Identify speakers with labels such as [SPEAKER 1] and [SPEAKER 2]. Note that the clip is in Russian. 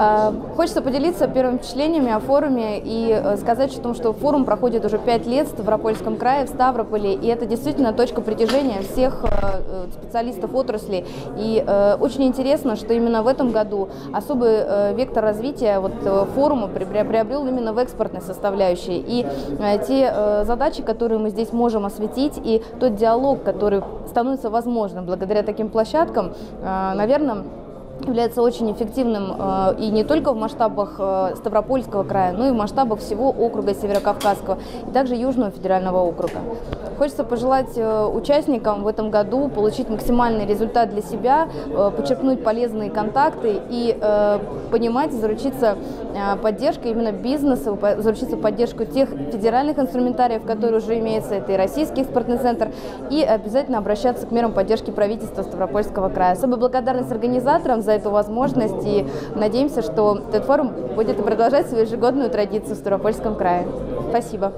[SPEAKER 1] А, хочется поделиться первыми впечатлениями о форуме и э, сказать о том, что форум проходит уже пять лет в Ставропольском крае, в Ставрополе, и это действительно точка притяжения всех э, э, специалистов отрасли. И очень интересно, что именно в этом году особый вектор развития вот форума приобрел именно в экспортной составляющей. И те задачи, которые мы здесь можем осветить, и тот диалог, который становится возможным благодаря таким площадкам, наверное, является очень эффективным э, и не только в масштабах э, Ставропольского края, но и в масштабах всего округа Северокавказского и также Южного федерального округа. Хочется пожелать э, участникам в этом году получить максимальный результат для себя, почерпнуть полезные контакты и понимать, заручиться поддержкой именно бизнеса, заручиться поддержкой тех федеральных инструментариев, которые уже имеются, это и Российский экспортный центр, и обязательно обращаться к мерам поддержки правительства Ставропольского края. Особая благодарность организаторам за эту возможность и надеемся, что этот форум будет продолжать свою ежегодную традицию в Ставропольском крае. Спасибо.